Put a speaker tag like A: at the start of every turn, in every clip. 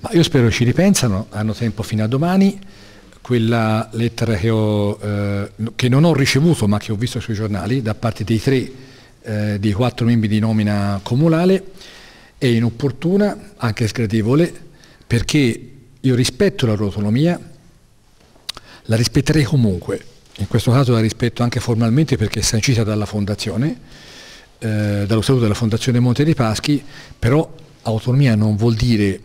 A: Ma io spero ci ripensano, hanno tempo fino a domani. Quella lettera che, ho, eh, che non ho ricevuto ma che ho visto sui giornali da parte dei tre, eh, dei quattro membri di nomina comunale è inopportuna, anche sgradevole, perché io rispetto la loro autonomia, la rispetterei comunque, in questo caso la rispetto anche formalmente perché è sancita dalla Fondazione, eh, dallo Statuto della Fondazione Monte dei Paschi, però autonomia non vuol dire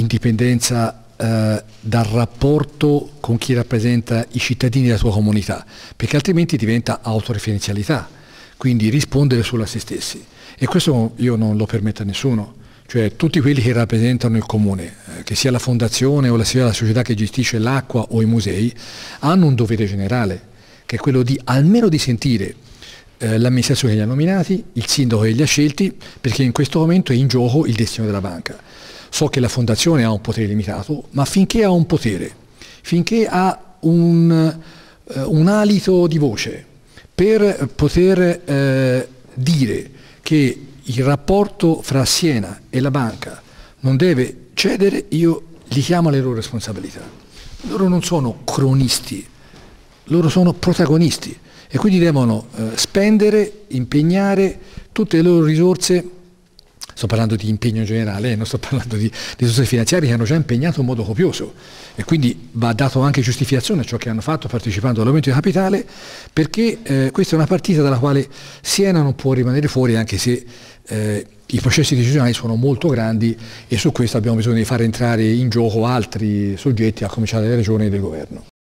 A: indipendenza eh, dal rapporto con chi rappresenta i cittadini della tua comunità, perché altrimenti diventa autoreferenzialità, quindi rispondere solo a se stessi. E questo io non lo permetto a nessuno, cioè tutti quelli che rappresentano il comune, eh, che sia la fondazione o sia la società che gestisce l'acqua o i musei, hanno un dovere generale, che è quello di almeno di sentire eh, l'amministrazione che li ha nominati, il sindaco che li ha scelti, perché in questo momento è in gioco il destino della banca. So che la fondazione ha un potere limitato, ma finché ha un potere, finché ha un, uh, un alito di voce per poter uh, dire che il rapporto fra Siena e la banca non deve cedere, io li chiamo alle loro responsabilità. Loro non sono cronisti, loro sono protagonisti e quindi devono uh, spendere, impegnare tutte le loro risorse sto parlando di impegno generale, non sto parlando di, di risorse finanziarie che hanno già impegnato in modo copioso e quindi va dato anche giustificazione a ciò che hanno fatto partecipando all'aumento di capitale perché eh, questa è una partita dalla quale Siena non può rimanere fuori anche se eh, i processi decisionali sono molto grandi e su questo abbiamo bisogno di far entrare in gioco altri soggetti a cominciare dalle regioni e del governo.